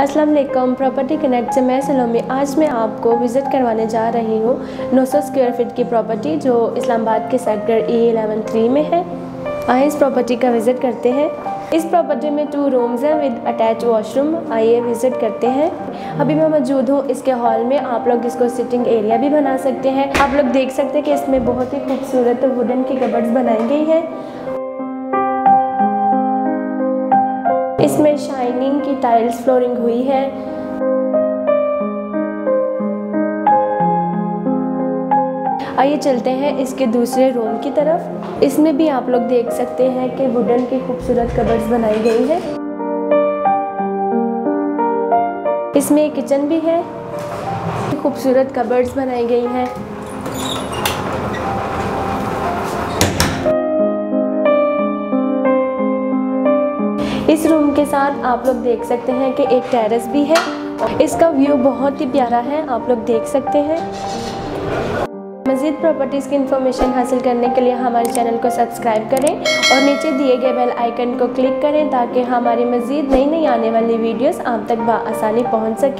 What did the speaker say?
अस्सलाम वालेकुम property connect से मैं सलोमी, आज मैं आपको विज़िट करवाने जा रही हूँ 900 स्क्वायर फीट की प्रॉपर्टी जो इस्लामाबाद के सेक्टर ए एलेवन थ्री में है। आइए इस प्रॉपर्टी का विज़िट करते हैं। इस प्रॉपर्टी में टू रूम्स हैं विद अटैच वॉशरूम आइए विज़िट करते हैं। अभी मैं मौजूद हूँ इसके हॉल में। आप लोग इसको सिटिंग एरिया भी बना सकते हैं। आप लोग देख सकते हैं कि इसमें बहुत ही खूबसूरत वुडन की कबर्ड्स बनाई गई हैं। इसमें शाइनिंग की टाइल्स फ्लोरिंग हुई है। आइए चलते हैं इसके दूसरे रूम की तरफ़। इसमें भी आप लोग देख सकते हैं कि वुडन की खूबसूरत कबर्ड्स बनाई गई है। इसमें किचन भी है। खूबसूरत कबर्ड्स बनाई गई हैं। इस रूम के साथ आप लोग देख सकते हैं कि एक टेरेस भी है। इसका व्यू बहुत ही प्यारा है, आप लोग देख सकते हैं। मज़ीद प्रॉपर्टीज़ की इन्फॉर्मेशन हासिल करने के लिए हमारे चैनल को सब्सक्राइब करें और नीचे दिए गए बेल आइकन को क्लिक करें ताकि हमारी मज़ीद नई नई आने वाली वीडियोस आप तक बसानी पहुँच सके।